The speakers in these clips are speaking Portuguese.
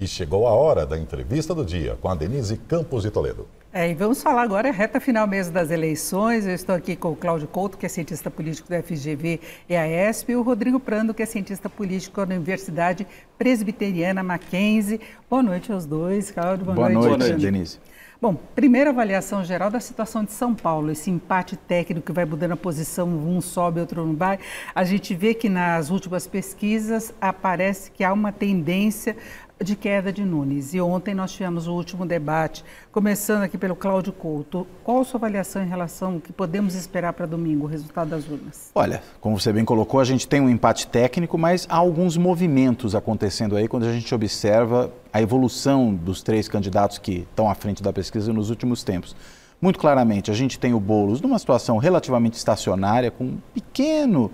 E chegou a hora da entrevista do dia com a Denise Campos de Toledo. É, e vamos falar agora, é reta final mesmo das eleições. Eu estou aqui com o Cláudio Couto, que é cientista político da FGV e a ESP, e o Rodrigo Prando, que é cientista político da Universidade Presbiteriana Mackenzie. Boa noite aos dois, Cláudio. Boa, boa noite, noite Denise. Bom, primeira avaliação geral da situação de São Paulo, esse empate técnico que vai mudando a posição, um sobe, outro não vai. A gente vê que nas últimas pesquisas aparece que há uma tendência de queda de Nunes. E ontem nós tivemos o último debate, começando aqui pelo Cláudio Couto. Qual a sua avaliação em relação ao que podemos esperar para domingo, o resultado das urnas? Olha, como você bem colocou, a gente tem um empate técnico, mas há alguns movimentos acontecendo aí quando a gente observa a evolução dos três candidatos que estão à frente da pesquisa nos últimos tempos. Muito claramente, a gente tem o Boulos numa situação relativamente estacionária, com um pequeno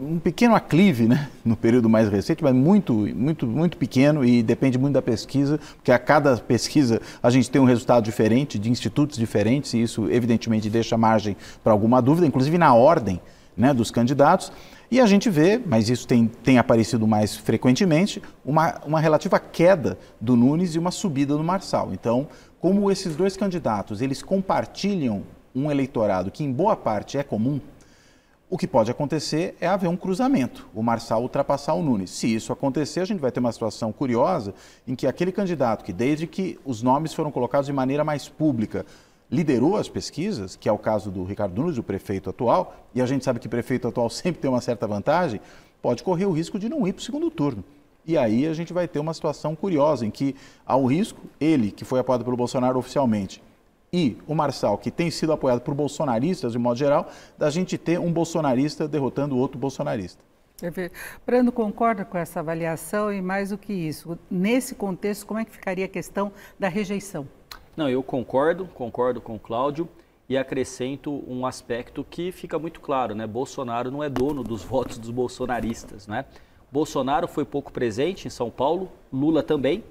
um pequeno aclive né, no período mais recente, mas muito, muito, muito pequeno e depende muito da pesquisa, porque a cada pesquisa a gente tem um resultado diferente, de institutos diferentes, e isso evidentemente deixa margem para alguma dúvida, inclusive na ordem né, dos candidatos. E a gente vê, mas isso tem, tem aparecido mais frequentemente, uma, uma relativa queda do Nunes e uma subida do Marçal. Então, como esses dois candidatos eles compartilham um eleitorado que em boa parte é comum, o que pode acontecer é haver um cruzamento, o Marçal ultrapassar o Nunes. Se isso acontecer, a gente vai ter uma situação curiosa em que aquele candidato que, desde que os nomes foram colocados de maneira mais pública, liderou as pesquisas, que é o caso do Ricardo Nunes, o prefeito atual, e a gente sabe que prefeito atual sempre tem uma certa vantagem, pode correr o risco de não ir para o segundo turno. E aí a gente vai ter uma situação curiosa em que há o risco, ele, que foi apoiado pelo Bolsonaro oficialmente, e o Marçal, que tem sido apoiado por bolsonaristas de modo geral, da gente ter um bolsonarista derrotando outro bolsonarista. Brando concorda com essa avaliação e mais do que isso, nesse contexto, como é que ficaria a questão da rejeição? Não, eu concordo, concordo com o Cláudio e acrescento um aspecto que fica muito claro, né? Bolsonaro não é dono dos votos dos bolsonaristas, né? Bolsonaro foi pouco presente em São Paulo, Lula também,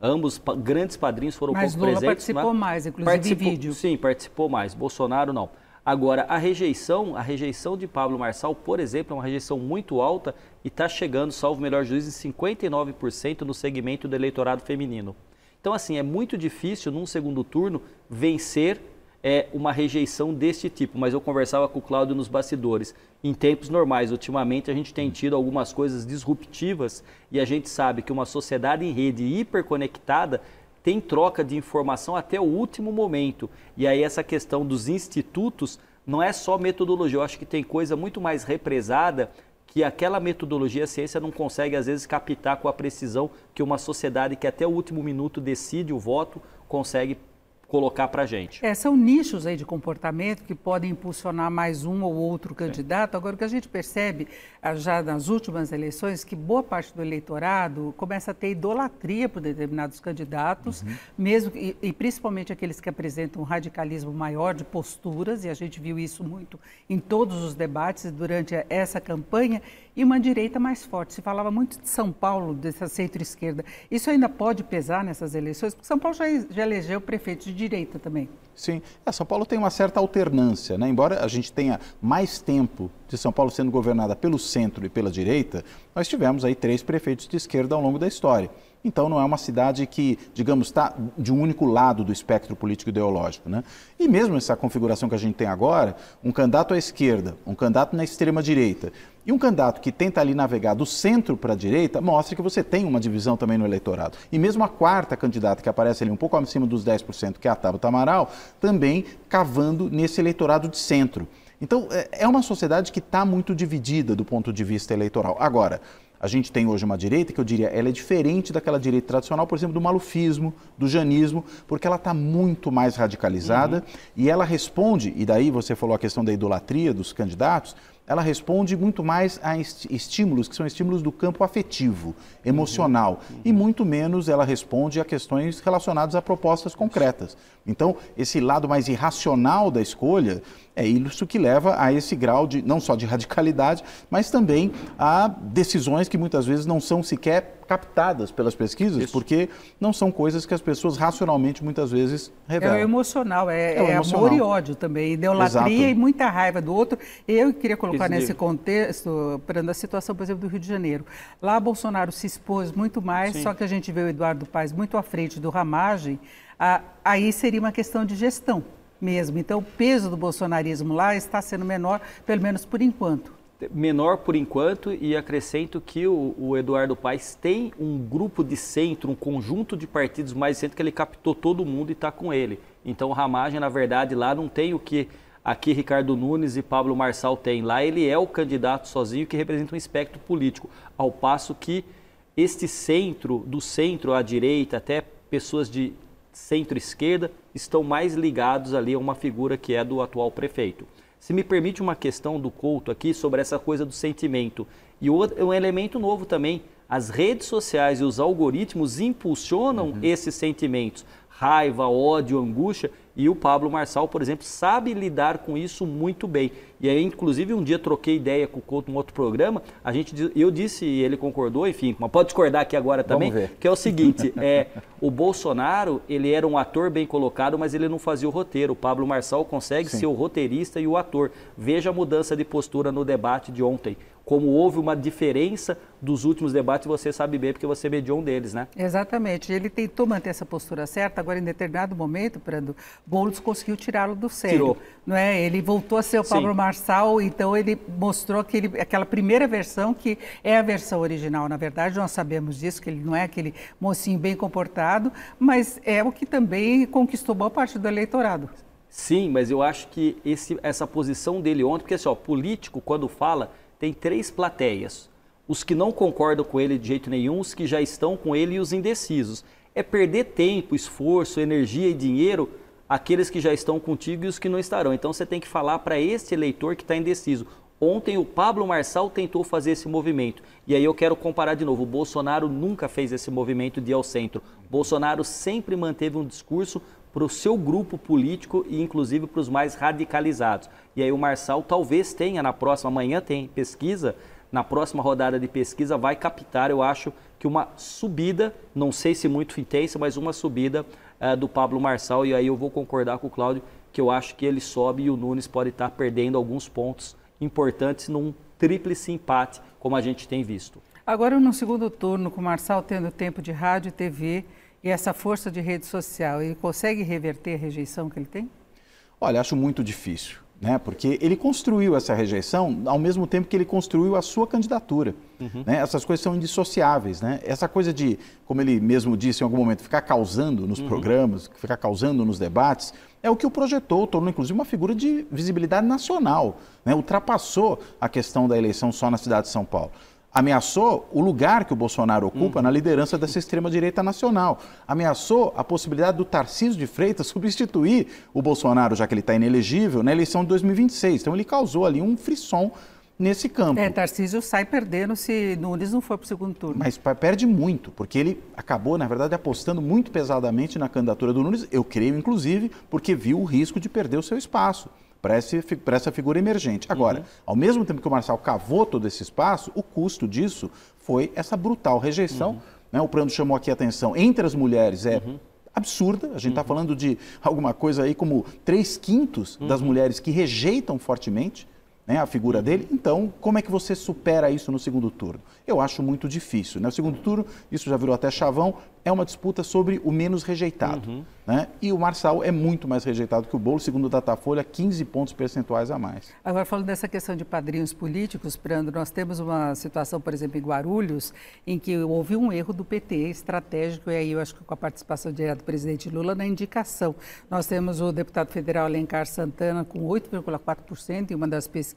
Ambos pa grandes padrinhos foram mas pouco Lula presentes. participou mas mais, inclusive participou, vídeo. Sim, participou mais. Bolsonaro não. Agora, a rejeição, a rejeição de Pablo Marçal, por exemplo, é uma rejeição muito alta e está chegando, salvo o melhor juiz, em 59% no segmento do eleitorado feminino. Então, assim, é muito difícil, num segundo turno, vencer é, uma rejeição deste tipo. Mas eu conversava com o Cláudio nos bastidores. Em tempos normais, ultimamente, a gente tem tido algumas coisas disruptivas e a gente sabe que uma sociedade em rede hiperconectada tem troca de informação até o último momento. E aí essa questão dos institutos não é só metodologia, eu acho que tem coisa muito mais represada que aquela metodologia a ciência não consegue às vezes captar com a precisão que uma sociedade que até o último minuto decide o voto consegue colocar para a gente. É, são nichos aí de comportamento que podem impulsionar mais um ou outro candidato. Agora, o que a gente percebe ah, já nas últimas eleições que boa parte do eleitorado começa a ter idolatria por determinados candidatos, uhum. mesmo e, e, principalmente aqueles que apresentam um radicalismo maior de posturas, e a gente viu isso muito em todos os debates durante essa campanha, e uma direita mais forte. Se falava muito de São Paulo, dessa centro-esquerda. Isso ainda pode pesar nessas eleições? Porque São Paulo já, já elegeu prefeito de direita também. Sim, é, São Paulo tem uma certa alternância, né? embora a gente tenha mais tempo de São Paulo sendo governada pelo centro e pela direita, nós tivemos aí três prefeitos de esquerda ao longo da história. Então não é uma cidade que, digamos, está de um único lado do espectro político ideológico. Né? E mesmo essa configuração que a gente tem agora, um candidato à esquerda, um candidato na extrema direita e um candidato que tenta ali navegar do centro para a direita, mostra que você tem uma divisão também no eleitorado. E mesmo a quarta candidata, que aparece ali um pouco acima dos 10%, que é a Tabata Amaral, também cavando nesse eleitorado de centro. Então, é, é uma sociedade que está muito dividida do ponto de vista eleitoral. Agora, a gente tem hoje uma direita que eu diria, ela é diferente daquela direita tradicional, por exemplo, do malufismo, do janismo, porque ela está muito mais radicalizada uhum. e ela responde, e daí você falou a questão da idolatria dos candidatos, ela responde muito mais a estímulos que são estímulos do campo afetivo, emocional, uhum. e muito menos ela responde a questões relacionadas a propostas concretas. Então, esse lado mais irracional da escolha é isso que leva a esse grau de não só de radicalidade, mas também a decisões que muitas vezes não são sequer captadas pelas pesquisas, Isso. porque não são coisas que as pessoas racionalmente muitas vezes revelam. É emocional, é, é, é emocional. amor e ódio também, idolatria Exato. e muita raiva do outro. Eu queria colocar nesse contexto, para a situação, por exemplo, do Rio de Janeiro. Lá Bolsonaro se expôs muito mais, Sim. só que a gente vê o Eduardo Paes muito à frente do Ramagem, a, aí seria uma questão de gestão mesmo. Então, o peso do bolsonarismo lá está sendo menor, pelo menos por enquanto menor por enquanto e acrescento que o, o, Eduardo Paes tem um grupo de centro, um conjunto de partidos mais centro que ele captou todo mundo e está com ele. Então o Ramagem, na verdade, lá não tem o que aqui Ricardo Nunes e Pablo Marçal têm. Lá ele é o candidato sozinho que representa um espectro político, ao passo que este centro, do centro à direita, até pessoas de centro-esquerda, estão mais ligados ali a uma figura que é do atual prefeito. Se me permite uma questão do Couto aqui sobre essa coisa do sentimento. E um elemento novo também, as redes sociais e os algoritmos impulsionam uhum. esses sentimentos, raiva, ódio, angústia, e o Pablo Marçal, por exemplo, sabe lidar com isso muito bem. E aí, inclusive, um dia troquei ideia com o Couto num outro programa, a gente, eu disse e ele concordou, enfim, mas pode discordar aqui agora também, que é o seguinte, é, o Bolsonaro, ele era um ator bem colocado, mas ele não fazia o roteiro. O Pablo Marçal consegue Sim. ser o roteirista e o ator. Veja a mudança de postura no debate de ontem como houve uma diferença dos últimos debates, você sabe bem, porque você mediou um deles, né? Exatamente. Ele tentou manter essa postura certa, agora em determinado momento, Prando, Boulos conseguiu tirá-lo do sério. Tirou. Não é? Ele voltou a ser o Pablo Sim. Marçal, então ele mostrou aquele, aquela primeira versão que é a versão original. Na verdade, nós sabemos disso, que ele não é aquele mocinho bem comportado, mas é o que também conquistou boa parte do eleitorado. Sim, mas eu acho que esse, essa posição dele ontem, porque assim, ó, político, quando fala tem três plateias. Os que não concordam com ele de jeito nenhum, os que já estão com ele e os indecisos. É perder tempo, esforço, energia e dinheiro aqueles que já estão contigo e os que não estarão. Então você tem que falar para esse eleitor que está indeciso. Ontem o Pablo Marçal tentou fazer esse movimento. E aí eu quero comparar de novo. O Bolsonaro nunca fez esse movimento de ir ao centro. Bolsonaro sempre manteve um discurso para o seu grupo político e inclusive para os mais radicalizados. E aí o Marçal talvez tenha na próxima, amanhã tem pesquisa, na próxima rodada de pesquisa vai captar, eu acho, que uma subida, não sei se muito intensa, mas uma subida uh, do Pablo Marçal. E aí eu vou concordar com o Cláudio que eu acho que ele sobe e o Nunes pode estar perdendo alguns pontos importantes num tríplice empate, como a gente tem visto. Agora, no segundo turno, com o Marçal tendo tempo de rádio e TV, e essa força de rede social, ele consegue reverter a rejeição que ele tem? Olha, acho muito difícil, né? Porque ele construiu essa rejeição ao mesmo tempo que ele construiu a sua candidatura. Uhum. Né? Essas coisas são indissociáveis, né? Essa coisa de, como ele mesmo disse em algum momento, ficar causando nos uhum. programas, ficar causando nos debates, é o que o projetou, tornou inclusive uma figura de visibilidade nacional, né? Ultrapassou a questão da eleição só na cidade de São Paulo ameaçou o lugar que o Bolsonaro ocupa uhum. na liderança dessa extrema-direita nacional. Ameaçou a possibilidade do Tarcísio de Freitas substituir o Bolsonaro, já que ele está inelegível, na eleição de 2026. Então ele causou ali um frisson nesse campo. É, Tarcísio sai perdendo se Nunes não for para o segundo turno. Mas perde muito, porque ele acabou, na verdade, apostando muito pesadamente na candidatura do Nunes, eu creio, inclusive, porque viu o risco de perder o seu espaço para essa figura emergente. Agora, uhum. ao mesmo tempo que o Marçal cavou todo esse espaço, o custo disso foi essa brutal rejeição. Uhum. Né? O Prando chamou aqui a atenção, entre as mulheres é uhum. absurda, a gente está uhum. falando de alguma coisa aí como três quintos das uhum. mulheres que rejeitam fortemente né, a figura uhum. dele. Então, como é que você supera isso no segundo turno? Eu acho muito difícil. Né? O segundo turno, isso já virou até chavão, é uma disputa sobre o menos rejeitado. Uhum. Né? E o Marçal é muito mais rejeitado que o Bolo, segundo o Datafolha, 15 pontos percentuais a mais. Agora, falando dessa questão de padrinhos políticos, Prando, nós temos uma situação, por exemplo, em Guarulhos, em que houve um erro do PT estratégico, e aí eu acho que com a participação direta do presidente Lula na indicação. Nós temos o deputado federal Alencar Santana com 8,4% em uma das pesquisas,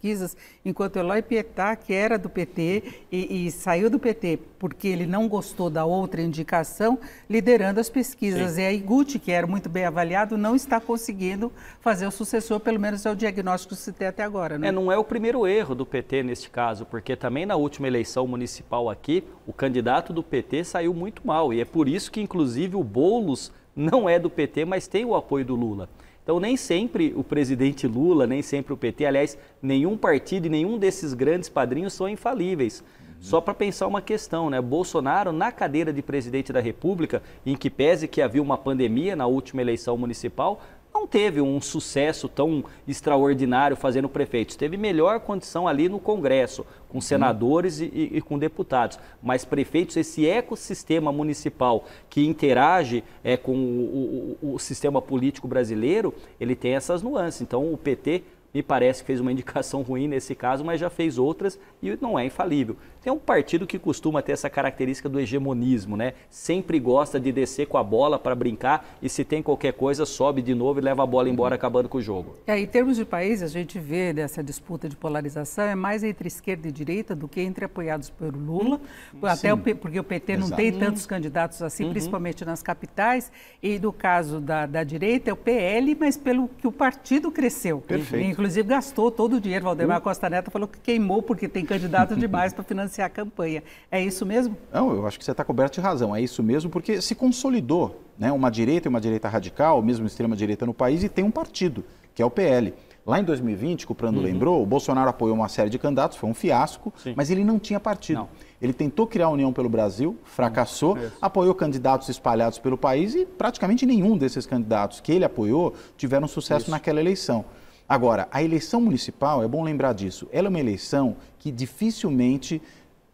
enquanto Eloy Pietá, que era do PT e, e saiu do PT porque ele não gostou da outra indicação, liderando as pesquisas. Sim. E aí Gucci, que era muito bem avaliado, não está conseguindo fazer o sucessor, pelo menos é o diagnóstico que se tem até agora. Né? É, não é o primeiro erro do PT neste caso, porque também na última eleição municipal aqui, o candidato do PT saiu muito mal. E é por isso que, inclusive, o Boulos não é do PT, mas tem o apoio do Lula. Então, nem sempre o presidente Lula, nem sempre o PT, aliás, nenhum partido e nenhum desses grandes padrinhos são infalíveis. Só para pensar uma questão, né? Bolsonaro, na cadeira de presidente da República, em que pese que havia uma pandemia na última eleição municipal, não teve um sucesso tão extraordinário fazendo prefeitos. Teve melhor condição ali no Congresso, com senadores uhum. e, e, com deputados. Mas prefeitos, esse ecossistema municipal que interage é, com o, o, o sistema político brasileiro, ele tem essas nuances. Então o PT me parece que fez uma indicação ruim nesse caso, mas já fez outras e não é infalível. Tem um partido que costuma ter essa característica do hegemonismo, né? Sempre gosta de descer com a bola para brincar e se tem qualquer coisa, sobe de novo e leva a bola embora, acabando com o jogo. É, em termos de país, a gente vê dessa disputa de polarização é mais entre esquerda e direita do que entre apoiados pelo Lula, hum, até o, porque o PT Exato. não tem tantos candidatos assim, uhum. principalmente nas capitais, e no caso da, da direita é o PL, mas pelo que o partido cresceu. Perfeito. Inclusive gastou todo o dinheiro. Valdemar uhum. Costa Neto falou que queimou porque tem candidato demais para financiar financiar a campanha. É isso mesmo? Não, eu acho que você está coberto de razão. É isso mesmo, porque se consolidou né, uma direita e uma direita radical, mesmo extrema-direita no país, e tem um partido, que é o PL. Lá em 2020, que o Prando uhum. lembrou, o Bolsonaro apoiou uma série de candidatos, foi um fiasco, Sim. mas ele não tinha partido. Não. Ele tentou criar a União pelo Brasil, fracassou, apoiou candidatos espalhados pelo país e praticamente nenhum desses candidatos que ele apoiou tiveram sucesso Isso. naquela eleição. Agora, a eleição municipal, é bom lembrar disso, ela é uma eleição que dificilmente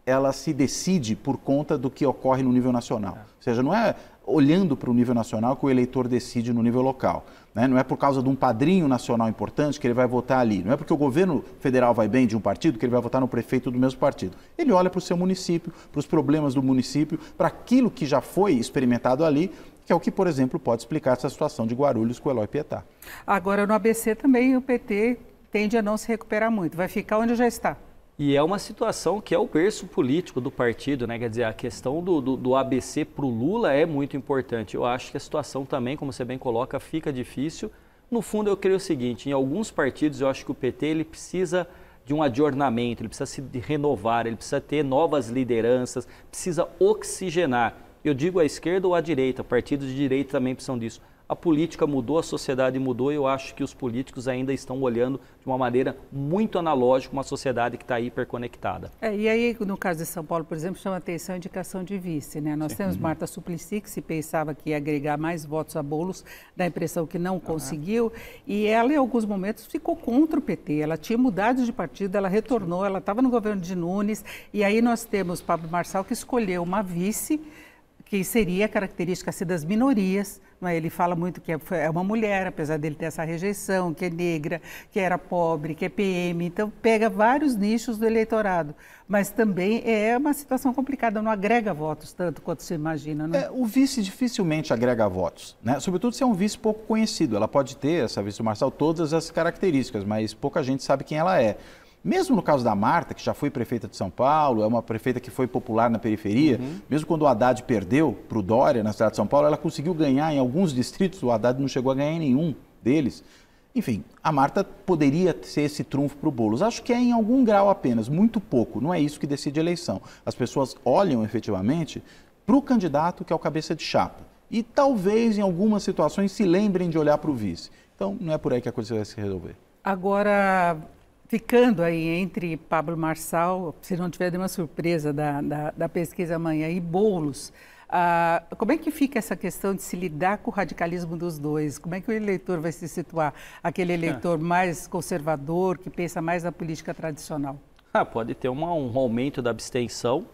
ela se decide por conta do que ocorre no nível nacional. É. Ou seja, não é olhando para o nível nacional que o eleitor decide no nível local. Né? Não é por causa de um padrinho nacional importante que ele vai votar ali. Não é porque o governo federal vai bem de um partido que ele vai votar no prefeito do mesmo partido. Ele olha para o seu município, para os problemas do município, para aquilo que já foi experimentado ali que é o que, por exemplo, pode explicar essa situação de Guarulhos com o Eloy Pietá. Agora, no ABC também o PT tende a não se recuperar muito, vai ficar onde já está. E é uma situação que é o berço político do partido, né? Quer dizer, a questão do, do, do ABC para o Lula é muito importante. Eu acho que a situação também, como você bem coloca, fica difícil. No fundo, eu creio o seguinte: em alguns partidos, eu acho que o PT ele precisa de um adornamento, ele precisa se renovar, ele precisa ter novas lideranças, precisa oxigenar. Eu digo à esquerda ou à direita, partidos de direita também precisam disso a política mudou, a sociedade mudou e eu acho que os políticos ainda estão olhando de uma maneira muito analógica uma sociedade que está hiperconectada. É, e aí, no caso de São Paulo, por exemplo, chama atenção a indicação de vice. Né? Nós Sim. temos Marta Suplicy, que se pensava que ia agregar mais votos a bolos, dá a impressão que não conseguiu, e ela, em alguns momentos, ficou contra o PT. Ela tinha mudado de partido, ela retornou, Sim. ela estava no governo de Nunes, e aí nós temos Pablo Marçal, que escolheu uma vice que seria característica assim, das minorias. É? Ele fala muito que é, é uma mulher, apesar dele ter essa rejeição, que é negra, que era pobre, que é PM. Então, pega vários nichos do eleitorado. Mas também é uma situação complicada, não agrega votos tanto quanto se imagina. Né? É, o vice dificilmente agrega votos, né? sobretudo se é um vice pouco conhecido. Ela pode ter, essa vice Marçal, todas as características, mas pouca gente sabe quem ela é. Mesmo no caso da Marta, que já foi prefeita de São Paulo, é uma prefeita que foi popular na periferia, uhum. mesmo quando o Haddad perdeu para o Dória na cidade de São Paulo, ela conseguiu ganhar em alguns distritos, o Haddad não chegou a ganhar em nenhum deles. Enfim, a Marta poderia ser esse trunfo para o Boulos. Acho que é em algum grau apenas, muito pouco. Não é isso que decide a eleição. As pessoas olham efetivamente para o candidato que é o cabeça de chapa. E talvez, em algumas situações, se lembrem de olhar para o vice. Então, não é por aí que a coisa vai se resolver. Agora, ficando aí entre Pablo Marçal, se não tiver nenhuma surpresa da, da, da pesquisa amanhã, e Boulos, ah, como é que fica essa questão de se lidar com o radicalismo dos dois? Como é que o eleitor vai se situar? Aquele é. eleitor mais conservador, que pensa mais na política tradicional? Ah, pode ter uma, um aumento da abstenção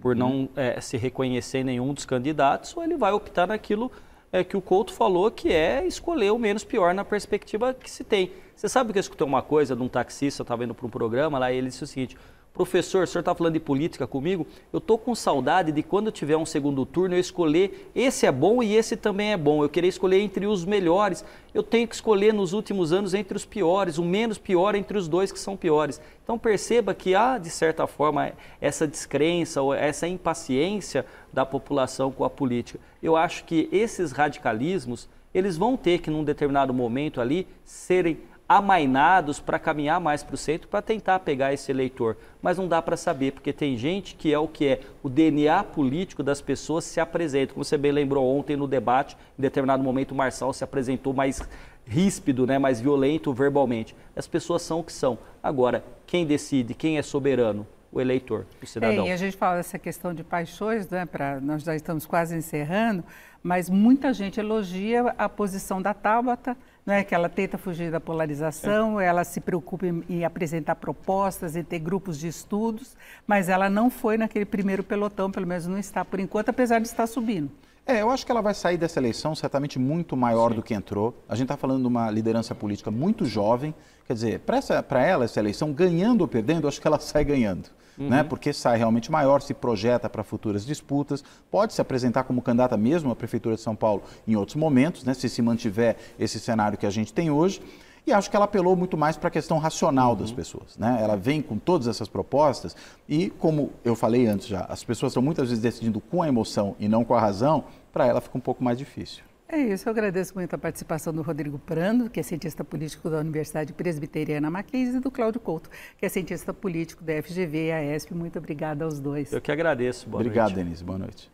por não uhum. é, se reconhecer em nenhum dos candidatos, ou ele vai optar naquilo é, que o Couto falou, que é escolher o menos pior na perspectiva que se tem. Você sabe que eu escutei uma coisa de um taxista, estava indo para um programa lá, e ele disse o seguinte: Professor, o senhor está falando de política comigo? Eu estou com saudade de quando tiver um segundo turno eu escolher esse é bom e esse também é bom. Eu queria escolher entre os melhores. Eu tenho que escolher nos últimos anos entre os piores, o menos pior entre os dois que são piores. Então perceba que há, de certa forma, essa descrença ou essa impaciência da população com a política. Eu acho que esses radicalismos, eles vão ter que, num determinado momento ali, serem amainados para caminhar mais para o centro para tentar pegar esse eleitor. Mas não dá para saber, porque tem gente que é o que é. O DNA político das pessoas se apresenta. Como você bem lembrou ontem no debate, em determinado momento o Marçal se apresentou mais ríspido, né, mais violento verbalmente. As pessoas são o que são. Agora, quem decide, quem é soberano? O eleitor, o cidadão. É, e a gente fala dessa questão de paixões, né, pra, nós já estamos quase encerrando, mas muita gente elogia a posição da Tabata, né, que ela tenta fugir da polarização, é. ela se preocupa em, em, apresentar propostas, em ter grupos de estudos, mas ela não foi naquele primeiro pelotão, pelo menos não está por enquanto, apesar de estar subindo. É, eu acho que ela vai sair dessa eleição certamente muito maior Sim. do que entrou. A gente está falando de uma liderança política muito jovem. Quer dizer, para ela, essa eleição, ganhando ou perdendo, acho que ela sai ganhando. Uhum. Né? Porque sai realmente maior, se projeta para futuras disputas, pode se apresentar como candidata mesmo à Prefeitura de São Paulo em outros momentos, né? se se mantiver esse cenário que a gente tem hoje. E acho que ela apelou muito mais para a questão racional uhum. das pessoas. Né? Ela vem com todas essas propostas e, como eu falei antes já, as pessoas estão muitas vezes decidindo com a emoção e não com a razão, para ela fica um pouco mais difícil. É isso, eu agradeço muito a participação do Rodrigo Prando, que é cientista político da Universidade Presbiteriana Mackenzie, e do Cláudio Couto, que é cientista político da FGV e AESP. Muito obrigada aos dois. Eu que agradeço. Boa Obrigado, noite. Denise. Boa noite.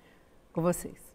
Com vocês.